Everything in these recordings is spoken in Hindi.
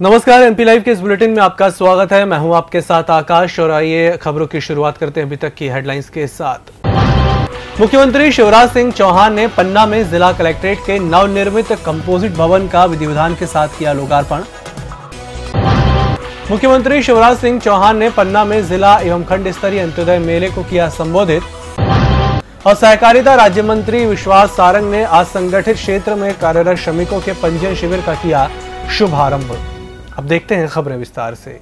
नमस्कार, एमपी लाइव के इस बुलेटिन में आपका स्वागत है। मैं हूँ आपके साथ आकाश और आइए खबरों की शुरुआत करते हैं अभी तक की हेडलाइंस के साथ। मुख्यमंत्री शिवराज सिंह चौहान ने पन्ना में जिला कलेक्ट्रेट के नवनिर्मित कंपोजिट भवन का विधि विधान के साथ किया लोकार्पण। मुख्यमंत्री शिवराज सिंह चौहान ने पन्ना में जिला एवं खंड स्तरीय अंत्योदय मेले को किया संबोधित। और सहकारिता राज्य मंत्री विश्वास सारंग ने असंगठित क्षेत्र में कार्यरत श्रमिकों के पंजीयन शिविर का किया शुभारंभ। अब देखते हैं खबरें विस्तार से।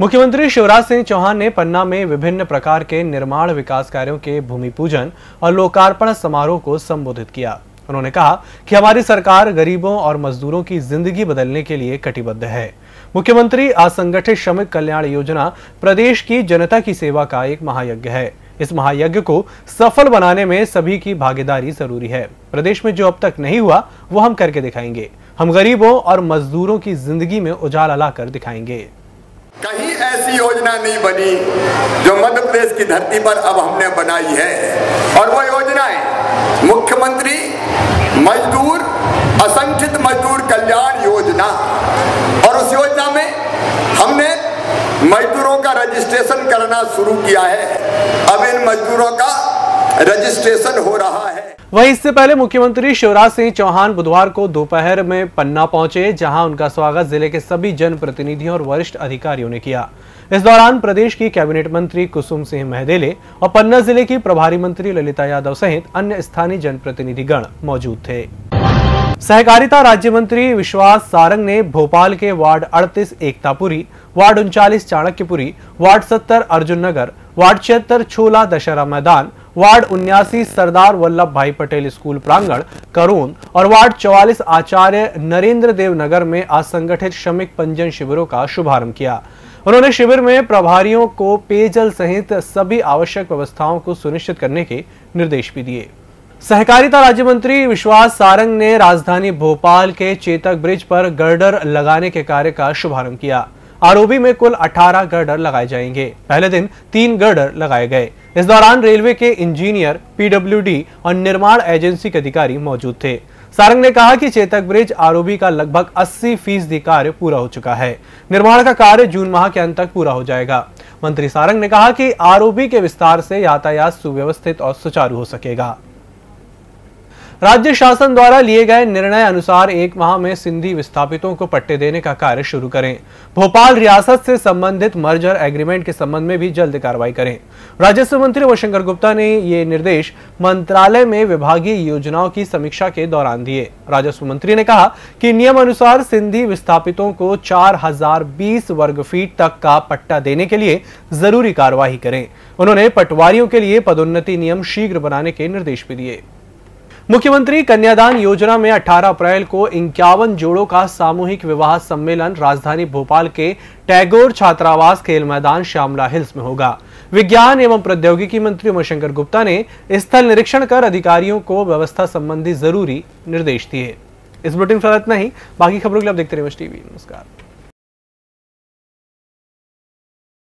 मुख्यमंत्री शिवराज सिंह चौहान ने पन्ना में विभिन्न प्रकार के निर्माण विकास कार्यों के भूमि पूजन और लोकार्पण समारोह को संबोधित किया। उन्होंने कहा कि हमारी सरकार गरीबों और मजदूरों की ज़िंदगी बदलने के लिए कटिबद्ध है। मुख्यमंत्री असंगठित श्रमिक कल्याण योजना प्रदेश की जनता की सेवा का एक महायज्ञ है। इस महायज्ञ को सफल बनाने में सभी की भागीदारी ज़रूरी है। प्रदेश में जो अब तक नहीं हुआ, वो हम करके दिखाएँगे। हम गरीबों और मजदूरों की ज़िंदगी में उजाला लाकर दिखाएँगे। कहीं ऐसी योजना नहीं बनी जो मध्य प्रदेश की धरती पर अब हमने बनाई है। और वो योजना है मुख्यमंत्री मजदूर, असंगठित मजदूर कल्याण योजना। और उस योजना में हमने मजदूरों का रजिस्ट्रेशन करना शुरू किया है। अब इन मजदूरों का रजिस्ट्रेशन हो रहा है। वहीं इससे पहले मुख्यमंत्री शिवराज सिंह चौहान बुधवार को दोपहर में पन्ना पहुँचे, जहाँ उनका स्वागत ज़िले के सभी जनप्रतिनिधियों और वरिष्ठ अधिकारियों ने किया। इस दौरान प्रदेश की कैबिनेट मंत्री कुसुम सिंह महदेले और पन्ना ज़िले की प्रभारी मंत्री ललिता यादव सहित अन्य स्थानीय जनप्रतिनिधिगण मौजूद थे। सहकारिता राज्य मंत्री विश्वास सारंग ने भोपाल के वार्ड 38 एकतापुरी, वार्ड उनचालीस चाणक्यपुरी, वार्ड 70 अर्जुन नगर, वार्ड छिहत्तर छोला दशहरा मैदान वार्ड उन्यासी सरदार वल्लभ भाई पटेल स्कूल प्रांगण, करोन और वार्ड चौवालीस आचार्य नरेंद्र देव नगर में असंगठित श्रमिक पंजन शिविरों का शुभारंभ किया। उन्होंने शिविर में प्रभारियों को पेयजल सहित सभी आवश्यक व्यवस्थाओं को सुनिश्चित करने के निर्देश भी दिए। सहकारिता राज्य मंत्री विश्वास सारंग ने राजधानी भोपाल के चेतक ब्रिज पर गर्डर लगाने के कार्य का शुभारंभ किया। आरओबी में कुल 18 गर्डर लगाए जाएँगे। पहले दिन तीन गर्डर लगाए गए। इस दौरान रेलवे के इंजीनियर, पीडब्ल्यूडी और निर्माण एजेंसी के अधिकारी मौजूद थे। सारंग ने कहा कि चेतक ब्रिज आरओबी का लगभग 80 फ़ीसदी कार्य पूरा हो चुका है। निर्माण का कार्य जून माह के अंत तक पूरा हो जाएगा। मंत्री सारंग ने कहा कि आरओबी के विस्तार से यातायात सुव्यवस्थित और सुचारू हो सकेगा। राज्य शासन द्वारा लिए गए निर्णय अनुसार एक माह में सिंधी विस्थापितों को पट्टे देने का कार्य शुरू करें। भोपाल रियासत से संबंधित मर्जर एग्रीमेंट के संबंध में भी जल्द कार्रवाई करें। राजस्व मंत्री वशंकर गुप्ता ने ये निर्देश मंत्रालय में विभागीय योजनाओं की समीक्षा के दौरान दिए। राजस्व मंत्री ने कहा कि नियम अनुसार सिंधी विस्थापितों को चार हज़ार बीस वर्ग फीट तक का पट्टा देने के लिए ज़रूरी कार्यवाही करें। उन्होंने पटवारियों के लिए पदोन्नति नियम शीघ्र बनाने के निर्देश भी दिए। मुख्यमंत्री कन्यादान योजना में 18 अप्रैल को इक्यावन जोड़ों का सामूहिक विवाह सम्मेलन राजधानी भोपाल के टैगोर छात्रावास खेल मैदान श्यामला हिल्स में होगा। विज्ञान एवं प्रौद्योगिकी मंत्री उमाशंकर गुप्ता ने स्थल निरीक्षण कर अधिकारियों को व्यवस्था संबंधी ज़रूरी निर्देश दिए। इस बुलेटिन में इतना ही। बाकी खबरों के लिए आप देखते रहिए टीवी। नमस्कार।